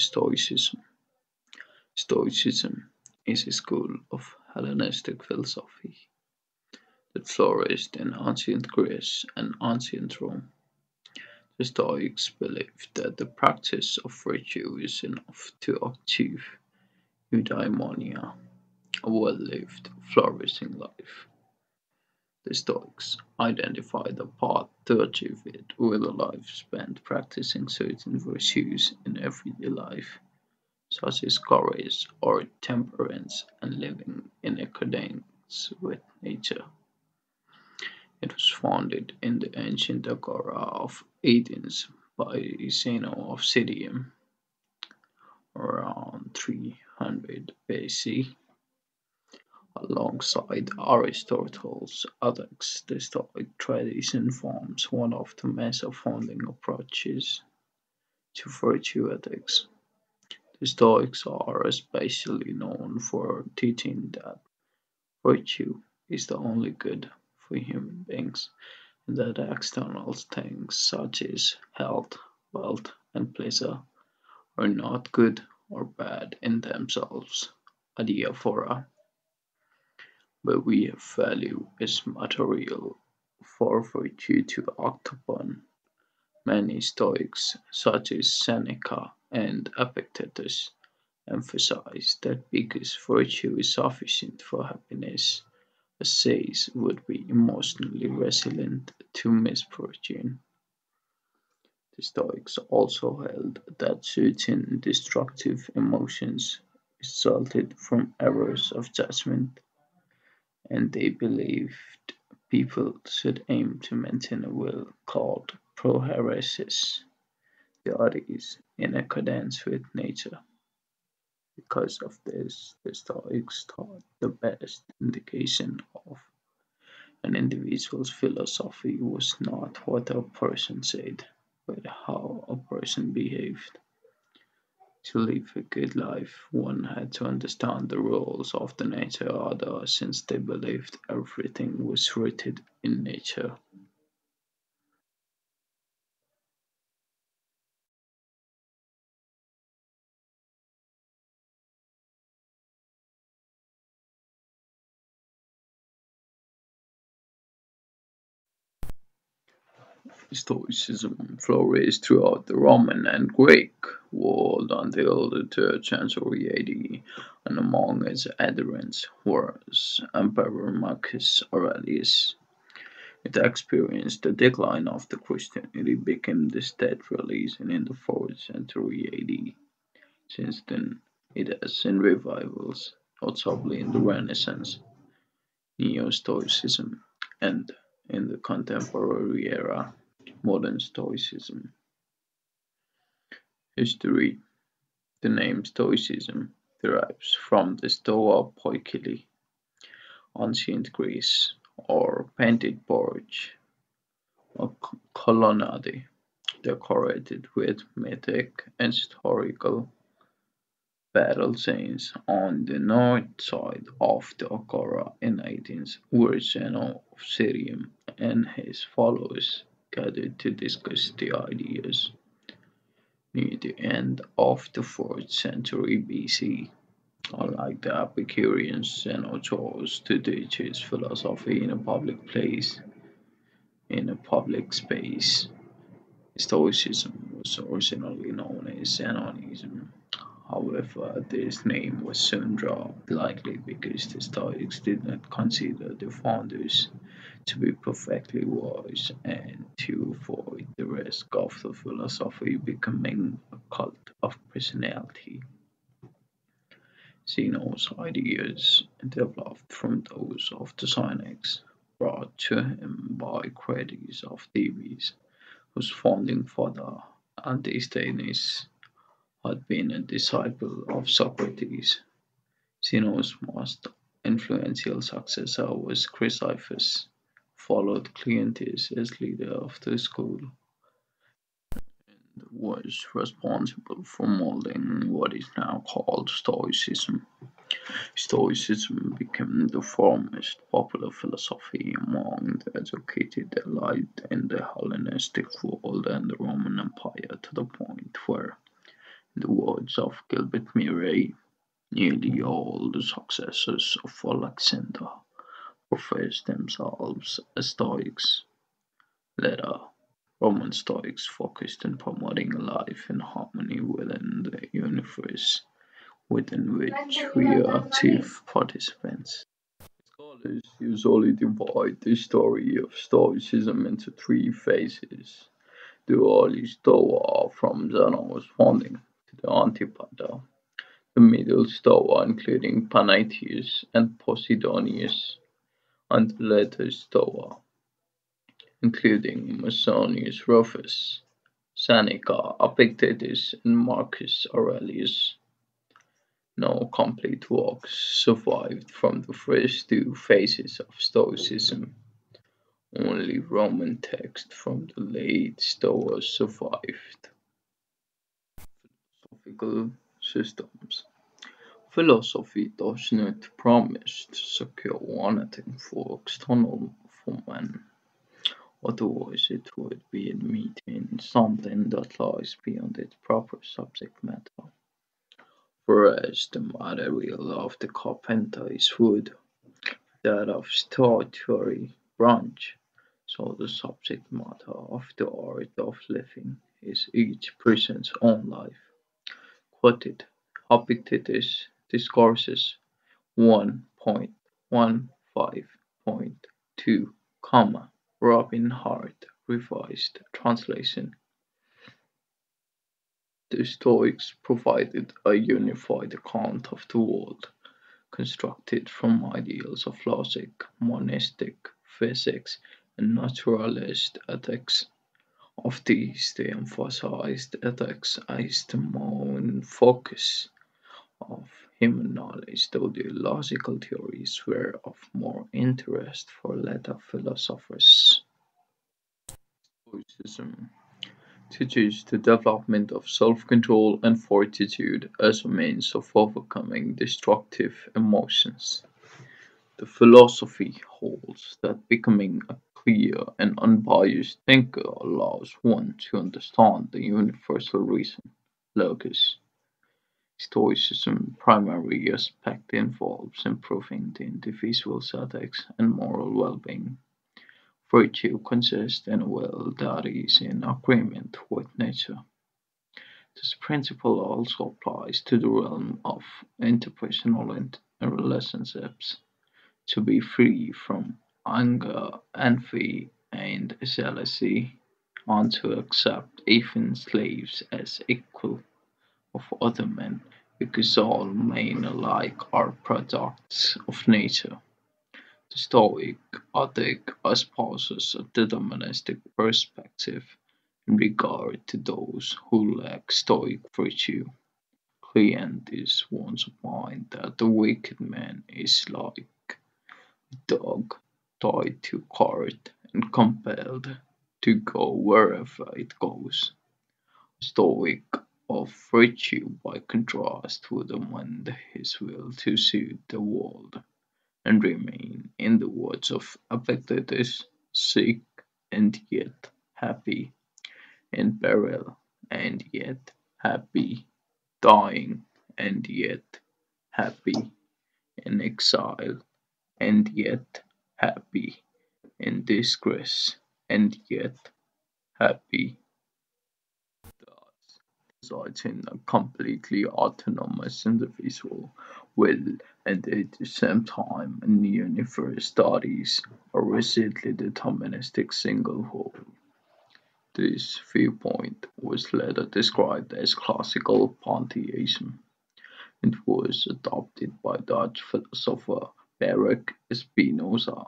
Stoicism Stoicism is a school of Hellenistic philosophy that flourished in ancient Greece and ancient Rome. The Stoics believed that the practice of virtue is enough to achieve eudaimonia, a well-lived, flourishing life. The Stoics identified the path to achieve it with a life spent practicing certain virtues in everyday life, such as courage or temperance and living in accordance with nature. It was founded in the ancient Agora of Athens by Zeno of Citium around 300 BC. Alongside Aristotle's ethics, the Stoic tradition forms one of the major founding approaches to virtue ethics. The Stoics are especially known for teaching that virtue is the only good for human beings, and that external things such as health, wealth, and pleasure are not good or bad in themselves, adiaphora but we value as material for virtue to act upon. Many Stoics, such as Seneca and Epictetus, emphasize that because virtue is sufficient for happiness, a sage would be emotionally resilient to misfortune. The Stoics also held that certain destructive emotions resulted from errors of judgment and they believed people should aim to maintain a will called prohairesis, is, in accordance with nature. Because of this, the Stoics taught the best indication of an individual's philosophy was not what a person said, but how a person behaved. To live a good life, one had to understand the rules of the nature order since they believed everything was rooted in nature. Stoicism flourished throughout the Roman and Greek world until the 3rd century AD, and among its adherents was Emperor Marcus Aurelius. It experienced a decline after Christianity became the state religion in the 4th century AD. Since then, it has seen revivals, notably in the Renaissance, Neo-Stoicism, and in the contemporary era. Modern Stoicism. History. The name Stoicism derives from the Stoa Poikile, ancient Greece, or painted porch, a colonnade decorated with mythic and historical battle scenes on the north side of the Agora in Athens, where Zeno of Citium and his followers gathered to discuss the ideas. Near the end of the fourth century BC, unlike the Epicureans, Zeno chose to teach his philosophy in a public place, in a public space. Stoicism was originally known as Zenonism. However, this name was soon dropped, likely because the Stoics did not consider the founders to be perfectly wise and to avoid the risk of the philosophy becoming a cult of personality. Zeno's ideas developed from those of the Cynics, brought to him by Crates of Thebes, whose founding father, Antisthenes, had been a disciple of Socrates. Zeno's most influential successor was Chrysippus, followed Cleanthes as leader of the school and was responsible for molding what is now called Stoicism. Stoicism became the foremost popular philosophy among the educated elite in the Hellenistic world and the Roman Empire to the point where the word Stoics of Gilbert Murray, nearly all the successors of Alexander professed themselves as Stoics. Later, Roman Stoics focused on promoting a life in harmony within the universe within which we are active participants. Scholars usually divide the story of Stoicism into three phases. The early Stoa from Zeno's founding the Antipater, the middle Stoa including Panaetius and Posidonius, and the later Stoa including Musonius Rufus, Seneca, Epictetus, and Marcus Aurelius. No complete works survived from the first two phases of Stoicism. Only Roman texts from the late Stoa survived. Philosophical systems. Philosophy does not promise to secure anything for external for man. Otherwise, it would be admitting something that lies beyond its proper subject matter. Whereas the material of the carpenter is wood, that of statuary branch, so the subject matter of the art of living is each person's own life. Quoted Epictetus Discourses 1.15.2, comma, Robin Hard Revised Translation. The Stoics provided a unified account of the world, constructed from ideals of logic, monistic physics, and naturalist ethics. Of these, they emphasized ethics as the main focus of human knowledge, though the logical theories were of more interest for later philosophers. Stoicism teaches the development of self-control and fortitude as a means of overcoming destructive emotions. The philosophy holds that becoming a clear and unbiased thinker allows one to understand the universal reason, logos. Stoicism primary aspect involves improving the individual's ethics and moral well-being. Virtue consists in a will that is in agreement with nature. This principle also applies to the realm of interpersonal and relationships. To be free from anger, envy, and jealousy, and to accept even slaves as equal of other men, because all men alike are products of nature. The Stoic ethic espouses a deterministic perspective in regard to those who lack Stoic virtue. Cleanthes once opined that the wicked man is like a dog tied to cart and compelled to go wherever it goes. Stoic of virtue, by contrast, would amend his will to suit the world and remain, in the words of Epictetus, sick and yet happy, in peril and yet happy, dying and yet happy, in exile and yet happy, in disgrace and yet happy resides in a completely autonomous individual will and at the same time in the universe studies a rigidly deterministic single whole. This viewpoint was later described as classical pantheism and was adopted by Dutch philosopher Baruch Spinoza.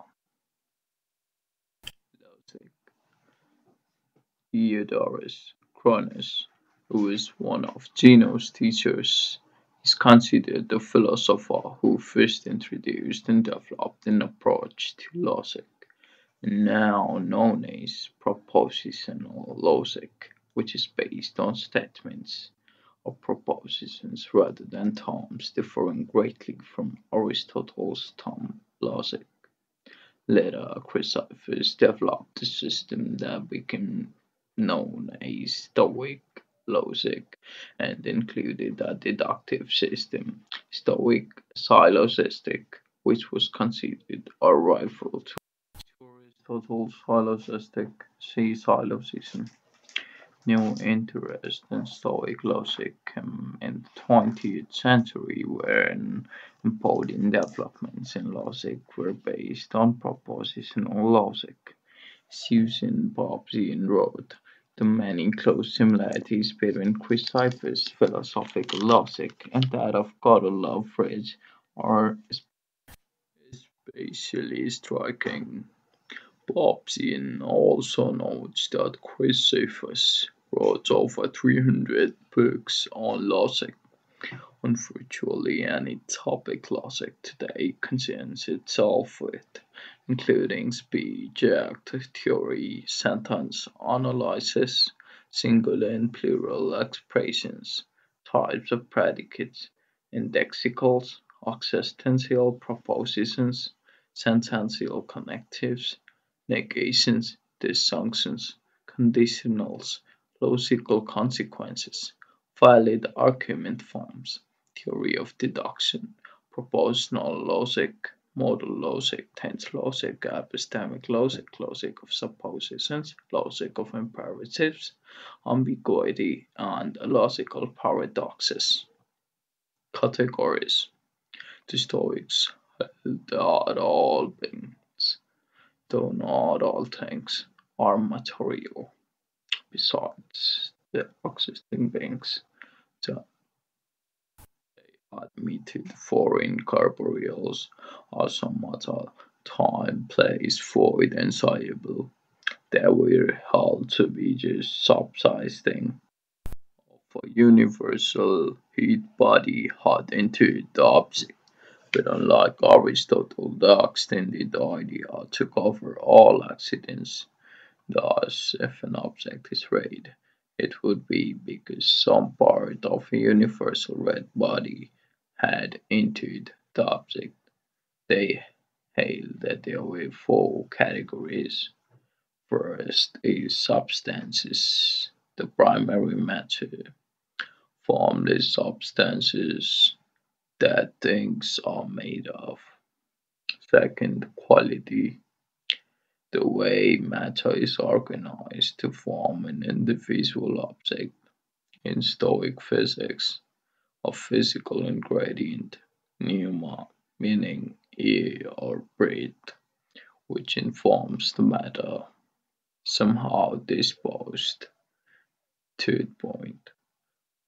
Diodorus Cronus who is one of Zeno's teachers, is considered the philosopher who first introduced and developed an approach to logic, now known as propositional logic, which is based on statements or propositions rather than terms, differing greatly from Aristotle's term logic. Later, Chrysippus developed a system that became known as Stoic logic and included a deductive system, Stoic syllogistic, which was considered a rival to Aristotle's syllogistic see syllogism. New interest in Stoic logic came in the twentieth century when important developments in logic were based on propositional logic. Susan Bobzien wrote, "The many close similarities between Chrysippus' philosophical logic and that of Gottlob Frege are especially striking." Bobzien also notes that Chrysippus over three hundred books on logic. On virtually any topic logic today concerns itself with, including speech act theory, sentence analysis, singular and plural expressions, types of predicates, indexicals, existential propositions, sentential connectives, negations, disjunctions, conditionals, logical consequences, valid argument forms, theory of deduction, propositional logic, modal logic, tense logic, epistemic logic, logic of suppositions, logic of imperatives, ambiguity, and logical paradoxes. Categories The Stoics held that all things, though not all things, are material. Besides the existing banks. that they admitted foreign corporeals are somewhat time, place, void, and soluble. They were held to be just subsisting of a universal heat body hot into the object. But unlike Aristotle, the extended idea took over all accidents. Thus, if an object is red, it would be because some part of a universal red body had entered the object. They held that there were four categories. First is substances, the primary matter, formless substances that things are made of. Second, quality, the way matter is organized to form an individual object. In Stoic physics, a physical ingredient, pneuma, meaning air or breath, which informs the matter, somehow disposed. Third point,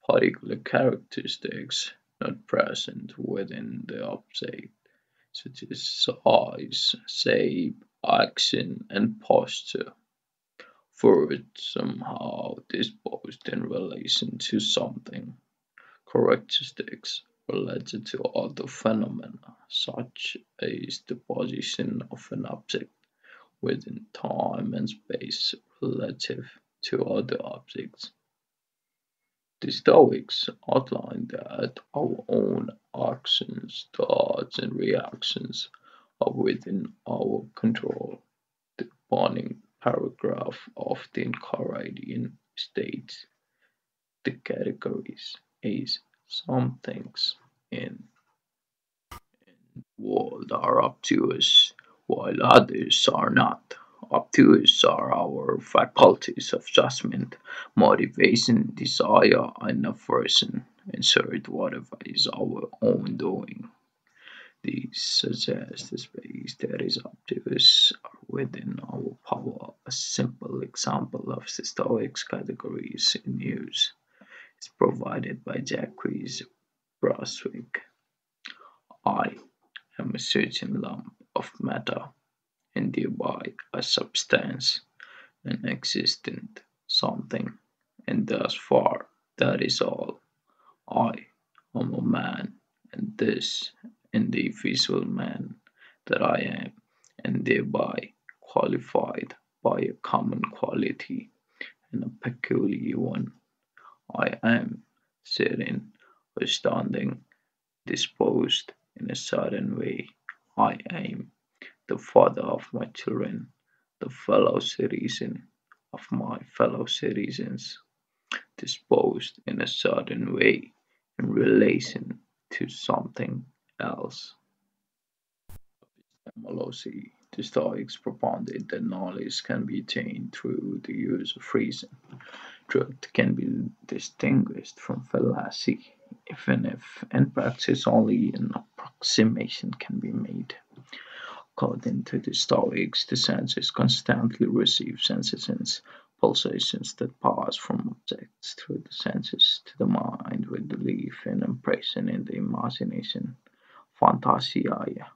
particular characteristics not present within the object, such as size, shape, action, and posture. Fourth, somehow disposed in relation to something. Characteristics related to other phenomena, such as the position of an object within time and space relative to other objects. The Stoics outlined that our own actions, thoughts, and reactions are within our control. The opening paragraph of the Enchiridion states the categories as some things in, in the world are up to us, while others are not. Up are our faculties of judgment, motivation, desire, and aversion. Insert whatever is our own doing. These suggest the space that is us are within our power. A simple example of the Stoics categories in use is provided by Jacques Brunschwig. I am a certain lump of matter, and thereby a substance, an existent something, and thus far that is all. I am a man, and this individual man that I am, and thereby qualified by a common quality and a peculiar one. I am sitting or standing, disposed in a certain way. I am the father of my children, the fellow citizen of my fellow citizens. disposed in a certain way in relation to something else. Epistemology, the Stoics propounded that knowledge can be attained through the use of reason. Truth can be distinguished from fallacy, even if in practice only an approximation can be made. According to the Stoics, the senses constantly receive sensations, pulsations that pass from objects through the senses to the mind with belief and impression in the imagination, phantasia.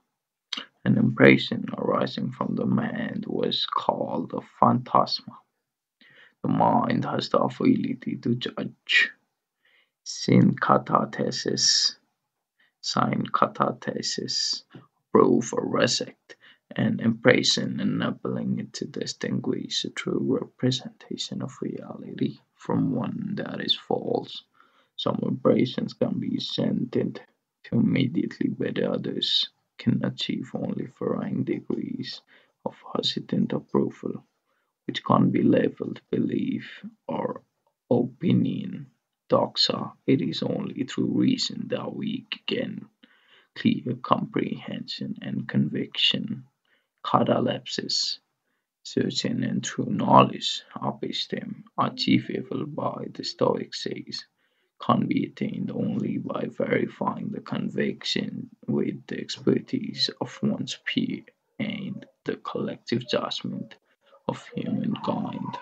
An impression arising from the mind was called a phantasma. The mind has the ability to judge. Synkatathesis, synkatathesis, prove or reject an impression, enabling it to distinguish a true representation of reality from one that is false. Some impressions can be sent to immediately, but others can achieve only varying degrees of hesitant approval, which can be labeled belief or opinion. Doxa, it is only through reason that we gain clear comprehension and conviction. Catalepsis, certain and true knowledge, episteme, achievable by the Stoic says, can be attained only by verifying the conviction with the expertise of one's peer and the collective judgment of humankind.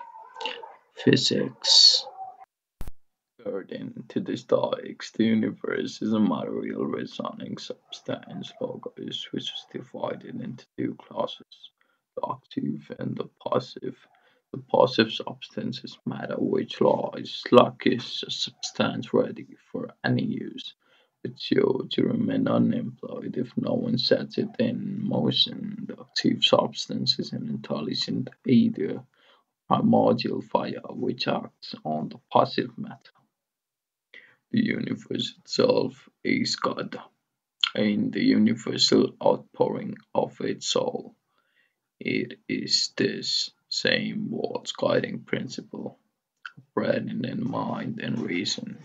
Physics According to the Stoics, the universe is a material resonating substance, logos, which is divided into two classes, the active and the passive. The passive substance is matter which lies like a substance ready for any use, but sure to remain unemployed if no one sets it in motion. The active substance is an intelligent aether primordial fire which acts on the passive matter. The universe itself is God, and the universal outpouring of its soul. It is this same world's guiding principle, operating in mind and reason,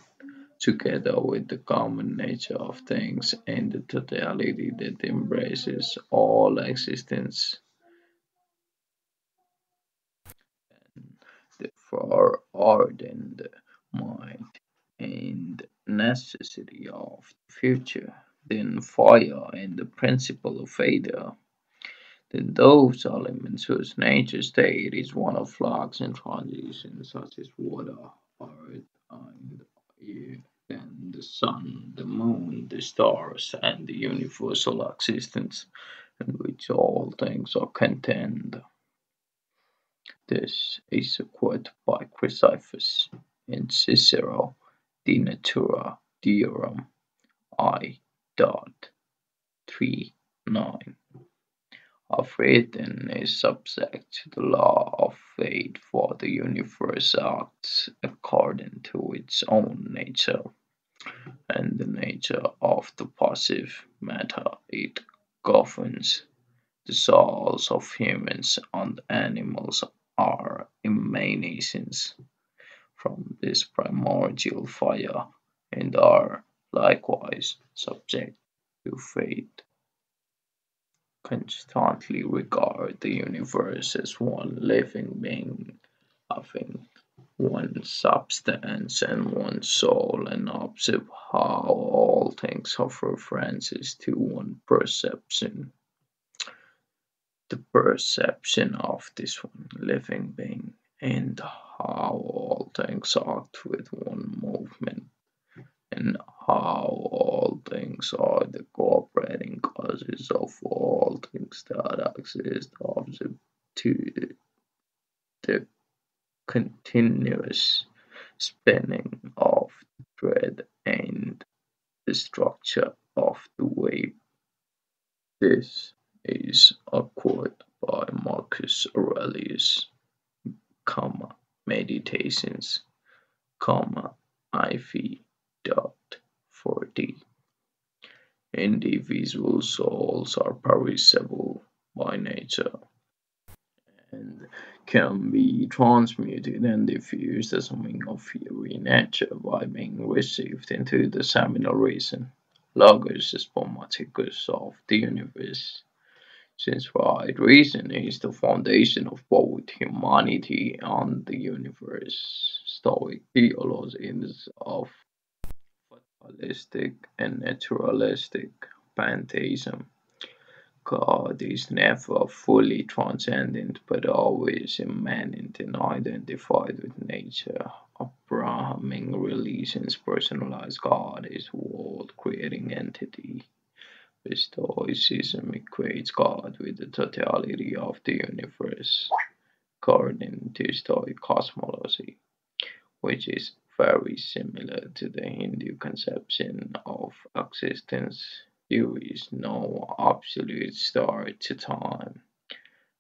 together with the common nature of things and the totality that embraces all existence. And the far ardent mind and necessity of the future, then fire and the principle of ether, then those elements whose nature state is one of flux and transition, such as water, earth, and air, then the sun, the moon, the stars, and the universal existence in which all things are contained. This is a quote by Chrysippus and Cicero De Natura Deorum I. Dot three nine Everything is subject to the law of fate, for the universe acts according to its own nature, and the nature of the passive matter it governs. The souls of humans and animals are emanations from this primordial fire and are likewise subject to fate. Constantly regard the universe as one living being having one substance and one soul and observe how all things have references to one perception. The perception of this one living being and how all things act with one movement, and how all things are the cooperating causes of all things that exist, observed to the continuous spinning of the thread and the structure of the wave. This is a quote by Marcus Aurelius, comma, meditations, comma, IV dot 40. Individual souls are perishable by nature, and can be transmuted and diffused as something of fiery nature by being received into the seminal reason, logos spermaticus of the universe. Since right reason is the foundation of both humanity and the universe, Stoic theologians of fatalistic and naturalistic pantheism God is never fully transcendent, but always immanent and identified with nature. Abrahamic religions personalize God as world-creating entity. Stoicism equates God with the totality of the universe, according to Stoic cosmology, which is very similar to the Hindu conception of existence there is no absolute start to time,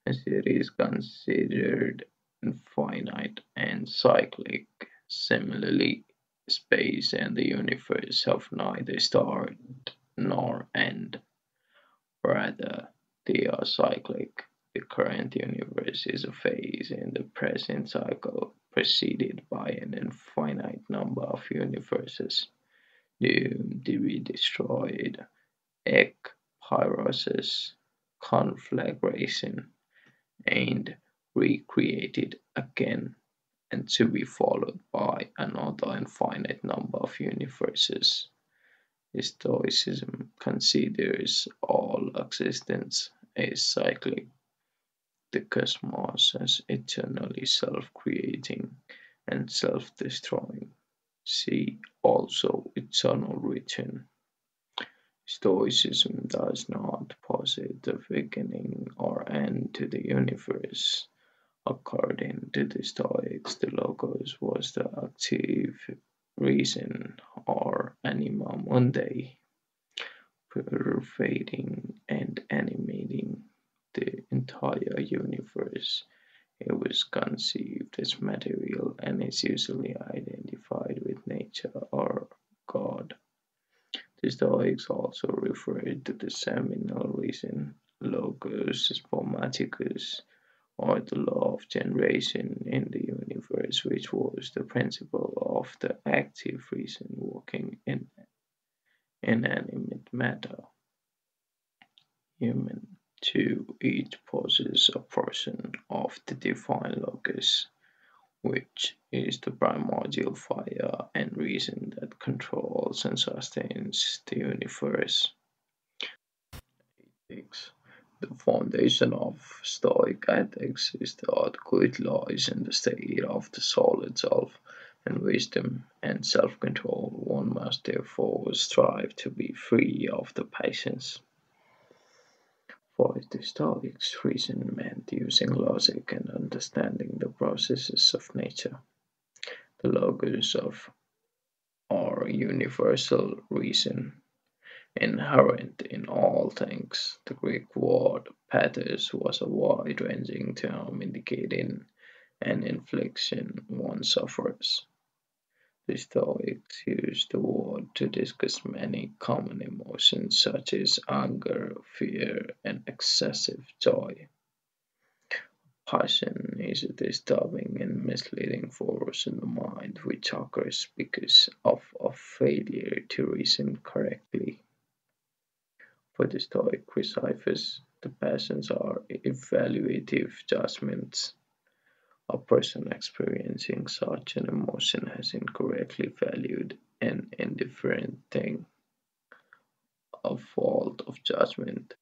as it is considered infinite and cyclic. Similarly, space and the universe have neither start nor end. Rather, they are cyclic. The current universe is a phase in the present cycle, preceded by an infinite number of universes doomed to be destroyed ekpyrosis conflagration and recreated again and to be followed by another infinite number of universes. Stoicism considers all existence as cyclic, the cosmos as eternally self-creating and self-destroying. See also eternal return. Stoicism does not posit a beginning or end to the universe. According to the Stoics, the Logos was the active reason or anima mundi, pervading and animating the entire universe. It was conceived as material and is usually identified with nature or God. The Stoics also referred to the seminal reason, logos spermaticus, or the law of generation in the universe, which was the principle of the active reason working in inanimate matter. Human, too, each possesses a portion of the divine logos, which is the primordial fire and reason that controls and sustains the universe. The foundation of Stoic ethics is that good lies in the state of the soul itself, and wisdom and self control. One must therefore strive to be free of the passions. For the Stoics, reason meant using logic and understanding the processes of nature. The logos of our universal reason, inherent in all things. The Greek word pathos was a wide-ranging term indicating an infliction one suffers. The Stoics used the word to discuss many common emotions such as anger, fear, and excessive joy. Passion is a disturbing and misleading force in the mind which occurs because of a failure to reason correctly. For the Stoic Chrysippus, the passions are evaluative judgments a person experiencing such an emotion has incorrectly valued an indifferent thing, a fault of judgment.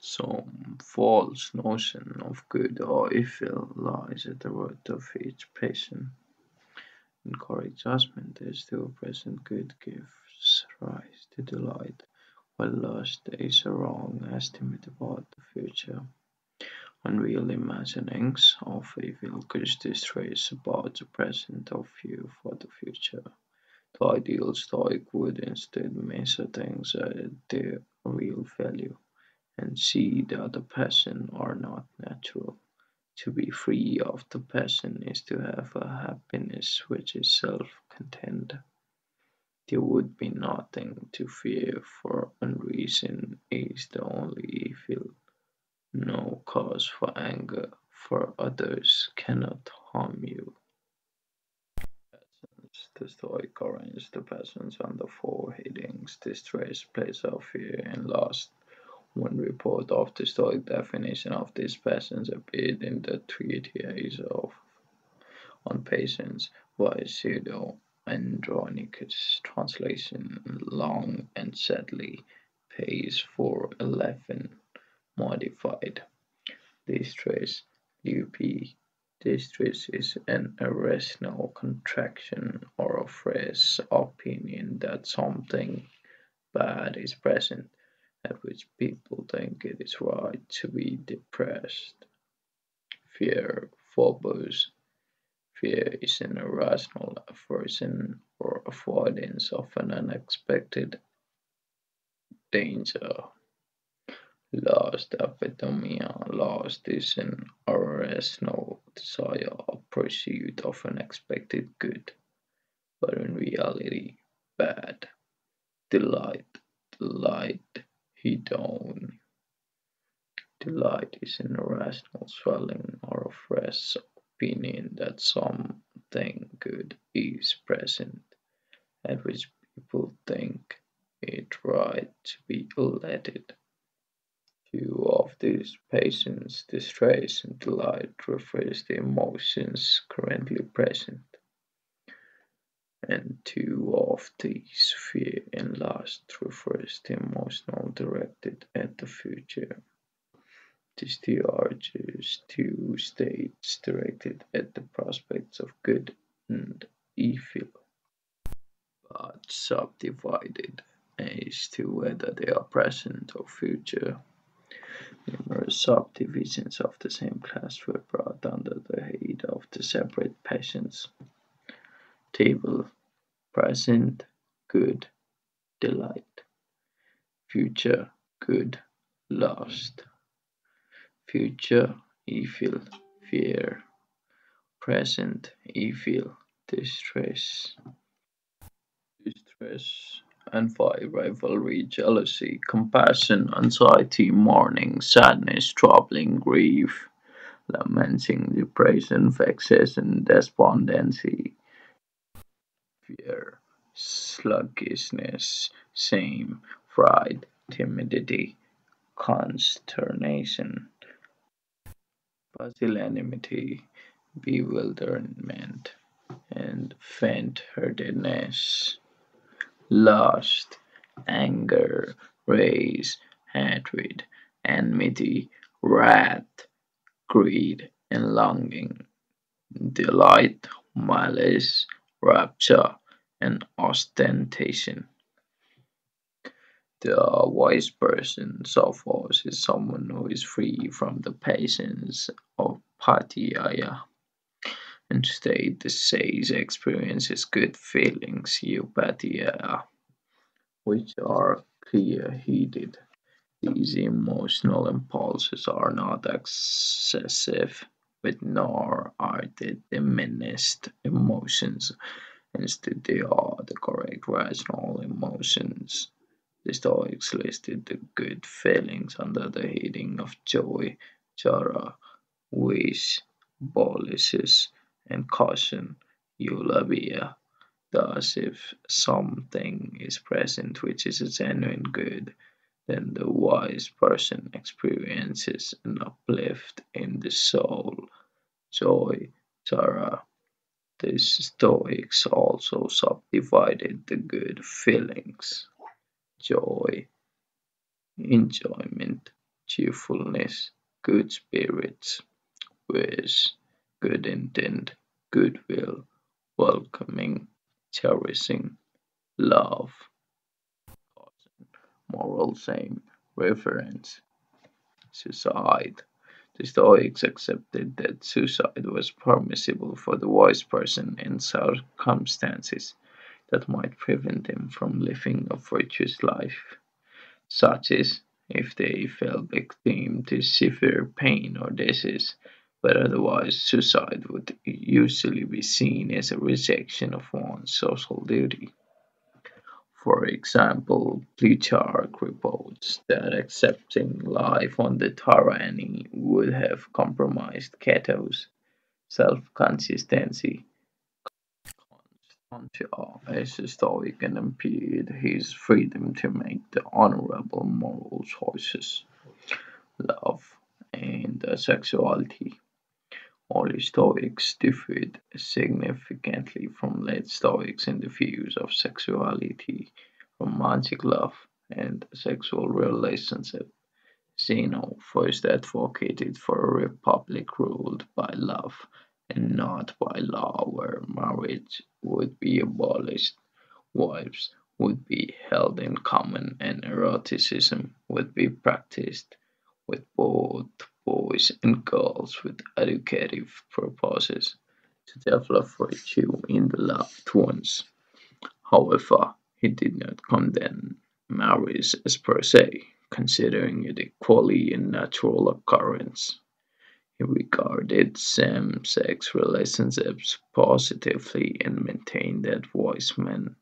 Some false notion of good or evil lies at the root of each passion. Incorrect judgment is to a present good gives delight, while lust is a wrong estimate about the future. Unreal imaginings of evil cause distress about the present or fear for the future. The ideal Stoic would instead measure things at their real value and see that the passion are not natural. To be free of the passion is to have a happiness which is self-contained. There would be nothing to fear, for unreason is the only evil No cause for anger for others cannot harm you. The Stoic arranged the passions the four headings: distress, pleasure, fear, and lust. One report of the Stoic definition of these passions appeared in the treatise of on Passions by Pseudo Andronicus, translation long and Sedley, page 411, modified. Distress, UP Distress is an irrational contraction or a phrase opinion that something bad is present, at which people think it is right to be depressed. Fear, phobos. Fear is an irrational aversion or avoidance of an unexpected danger. Lust, epithumia. Lust is an irrational desire or pursuit of an expected good, but in reality bad. Delight, delight, hedon. Delight is an irrational swelling or a fresh opinion that something good is present, at which people think it right to be elated. Two of these patients, distress and delight, refers to emotions currently present, and two of these, fear and lust, refers to emotional directed at the future. These two just two states directed at the prospects of good and evil, but subdivided as to whether they are present or future. Numerous subdivisions of the same class were brought under the head of the separate passions. Table Present Good Delight Future Good Lust Future Evil Fear. Present Evil Distress. Distress envy, rivalry, jealousy, compassion, anxiety, mourning, sadness, troubling, grief, lamenting, depression, vexation, despondency, fear, sluggishness, shame, fright, timidity, consternation, pusillanimity, bewilderment, and faint-heartedness lust, anger, rage, hatred, enmity, wrath, greed, and longing, delight, malice, rapture, and ostentation. The uh, wise person, Sophos, is someone who is free from the passions of Pattaya. Uh, Instead, the sage experiences good feelings, eupatheia, which are clear-headed. These emotional impulses are not excessive, but nor are they diminished emotions. Instead, they are the correct rational emotions. The Stoics listed the good feelings under the heading of joy, chara, wish, boulesis, and caution, eulabeia. Thus, if something is present which is a genuine good, then the wise person experiences an uplift in the soul, joy, chara. The Stoics also subdivided the good feelings joy, enjoyment, cheerfulness, good spirits, wish, good intent, goodwill, welcoming, cherishing, love, moral shame, reverence, suicide. The Stoics accepted that suicide was permissible for the wise person in circumstances that might prevent them from living a virtuous life, such as if they fell victim to severe pain or disease, but otherwise suicide would usually be seen as a rejection of one's social duty. For example, Plutarch reports that accepting life under tyranny would have compromised Cato's self-consistency. Constantia as a Stoic and impeded his freedom to make the honorable moral choices, love, and sexuality. All Stoics differed significantly from late Stoics in the views of sexuality, romantic love, and sexual relationships. Zeno first advocated for a republic ruled by love and not by law, where marriage would be abolished, wives would be held in common, and eroticism would be practiced with both boys and girls with educative purposes to develop virtue in the loved ones. However, he did not condemn marriage as per se, considering it equally a natural occurrence. He regarded same-sex relationships positively and maintained that wise men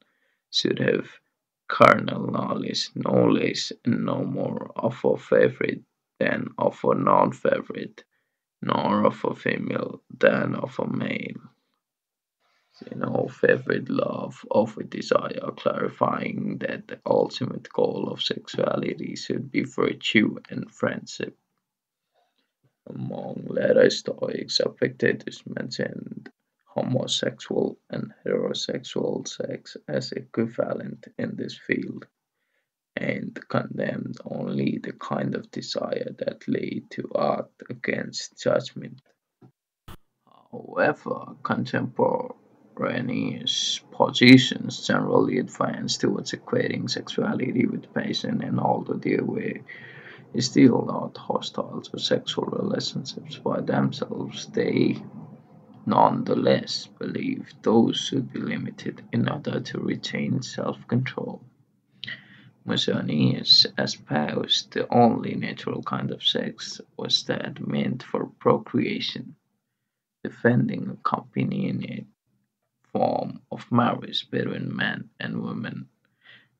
should have carnal knowledge no less and no more of a favourite than of a non-favourite, nor of a female than of a male. Zeno favorite love over desire, clarifying that the ultimate goal of sexuality should be virtue and friendship. Among later Stoics, Epictetus mentioned homosexual and heterosexual sex as equivalent in this field, and condemned only the kind of desire that led to act against judgment. However, contemporaneous positions generally advanced towards equating sexuality with passion, and although they were still not hostile to sexual relationships by themselves, they nonetheless believe those should be limited in order to retain self-control. Musonius espoused. The only natural kind of sex was that meant for procreation, defending a companion form of marriage between men and women,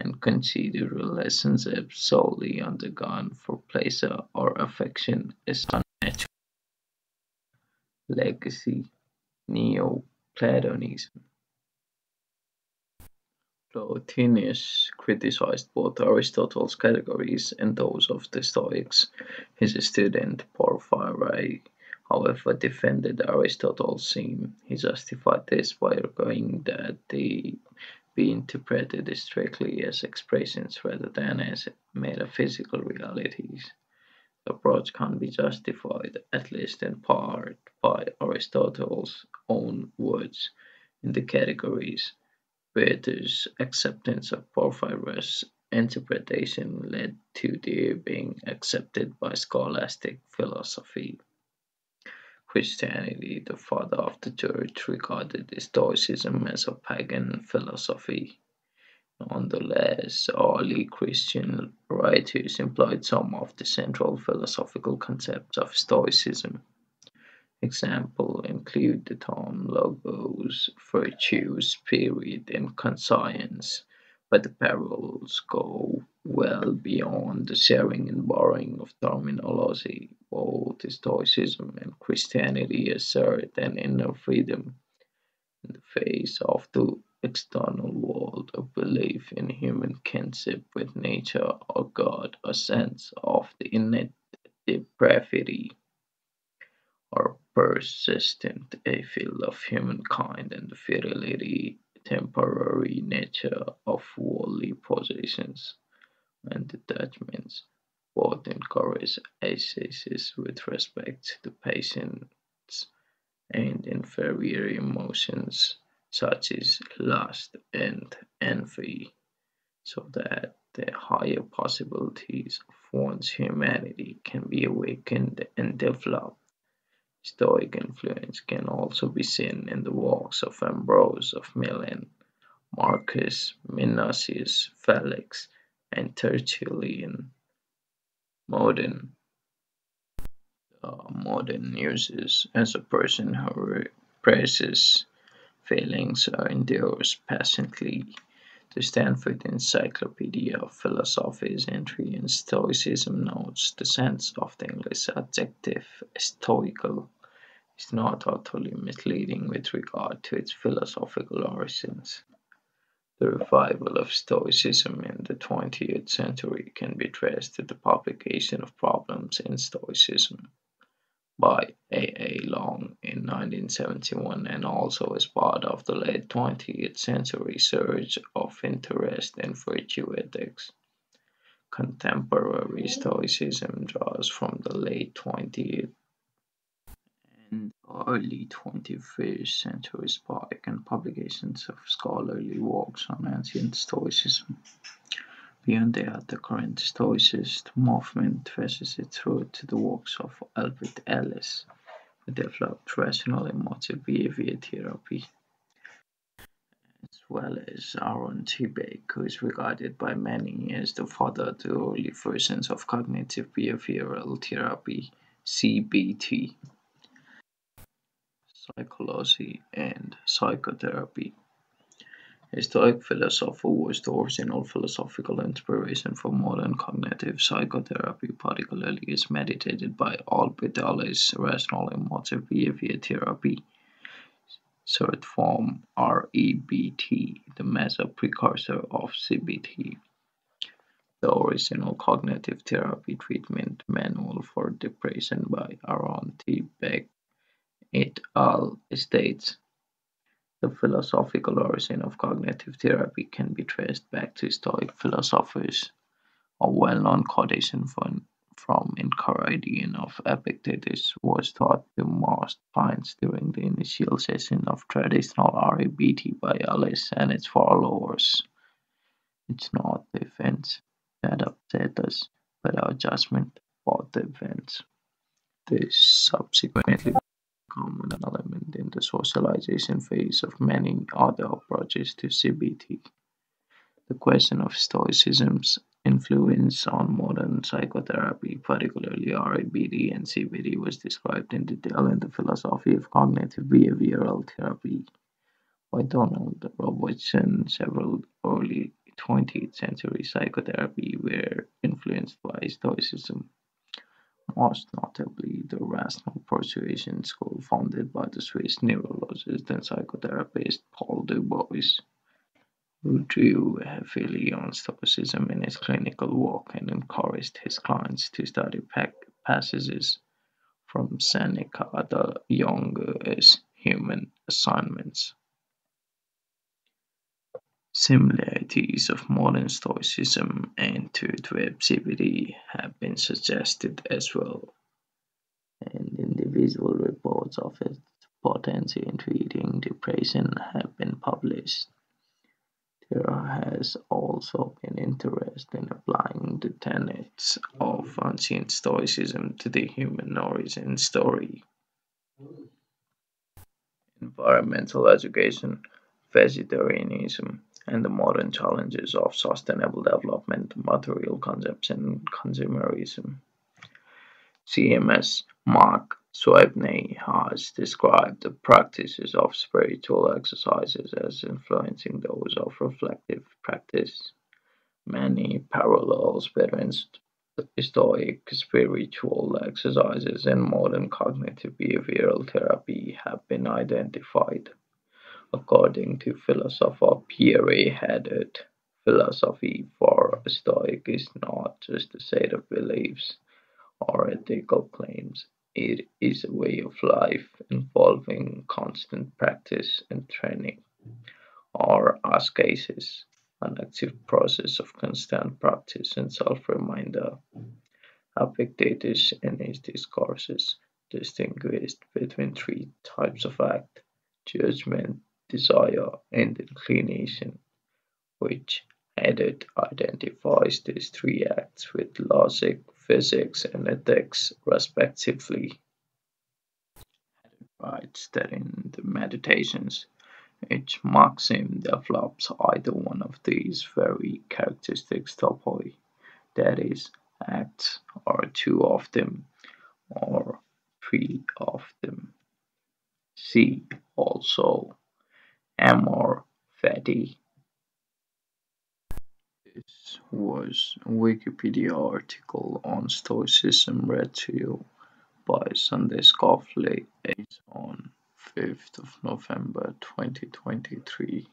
and considered relationships solely undergone for pleasure or affection as unnatural. Legacy Neoplatonism Plotinus criticized both Aristotle's categories and those of the Stoics. His student Porphyry, however, defended Aristotle's theme. He justified this by arguing that they be interpreted strictly as expressions rather than as metaphysical realities. The approach can be justified, at least in part, by Aristotle's own words in the categories. Boeth's acceptance of Porphyry's interpretation led to their being accepted by scholastic philosophy. Christianity, the father of the church, regarded Stoicism as a pagan philosophy. Nonetheless, early Christian writers employed some of the central philosophical concepts of Stoicism. Examples include the term logos, virtue, spirit, and conscience, but the parallels go well beyond the sharing and borrowing of terminology. Both Stoicism and Christianity assert an inner freedom in the face of the external world, a belief in human kinship with nature or God, a sense of the innate depravity or persistent evil of humankind and the fatality temporary nature of worldly possessions and detachments both encourage ascesis with respect to patience and inferior emotions such as lust and envy, so that the higher possibilities of one's humanity can be awakened and developed. Stoic influence can also be seen in the works of Ambrose of Milan, Marcus Minucius Felix, and Tertullian. Modern uh, modern uses as a person who represses feelings or endures patiently The Stanford Encyclopedia of Philosophy's entry in Stoicism notes the sense of the English adjective "stoical" is not utterly misleading with regard to its philosophical origins. The revival of Stoicism in the twentieth century can be traced to the publication of Problems in Stoicism by A. A. Long in 1971 and also as part of the late 20th century surge of interest in virtue ethics. Contemporary Stoicism draws from the late 20th and early 21st century spike and publications of scholarly works on ancient Stoicism. Beyond that, the current Stoicist movement traces its root to the works of Albert Ellis, who developed rational emotive behavior therapy, as well as Aaron T. Beck, who is regarded by many as the father of the early versions of cognitive behavioral therapy, CBT, psychology, and psychotherapy. A Stoic philosopher was the original philosophical inspiration for modern cognitive psychotherapy, particularly as meditated by Albert rational emotive behavior therapy, short form REBT, the method precursor of CBT. The original cognitive therapy treatment manual for depression by Aaron T. Beck et al. states the philosophical origin of cognitive therapy can be traced back to Stoic philosophers. A well-known quotation from, from Enchiridion of Epictetus was taught to most clients during the initial session of traditional REBT by Ellis and its followers. It's not the events that upset us, but our judgment about the events. This subsequently common element in the socialization phase of many other approaches to CBT. The question of Stoicism's influence on modern psychotherapy, particularly REBT and CBT, was described in detail in the Philosophy of Cognitive Behavioral Therapy by Donald Robertson. Several early 20th century psychotherapy were influenced by Stoicism most notably the rational persuasion school founded by the Swiss neurologist and psychotherapist Paul Dubois, who drew heavily on Stoicism in his clinical work and encouraged his clients to study passages from Seneca the Younger as human assignments. Similarities of modern Stoicism and CBT have been suggested as well, and individual reports of its potency in treating depression have been published. There has also been interest in applying the tenets of ancient Stoicism to the human origin story. Environmental education, vegetarianism, and the modern challenges of sustainable development, material consumption, and consumerism. Seamus Mac Suibhne has described the practices of spiritual exercises as influencing those of reflective practice. Many parallels between Stoic spiritual exercises and modern cognitive behavioral therapy have been identified. According to philosopher Pierre Hadot, philosophy for a Stoic is not just a set of beliefs or ethical claims. It is a way of life involving constant practice and training, or ascesis, an active process of constant practice and self-reminder. Epictetus in his discourses distinguished between three types of act judgment, desire, and inclination, which Hadot identifies these three acts with logic, physics, and ethics, respectively. Hadot writes that in the Meditations, each maxim develops either one of these very characteristic topoi, that is, acts, or two of them, or three of them. See also amor fati This was a Wikipedia article on Stoicism read to you by Sunday Scoffley on fifth of November twenty twenty three.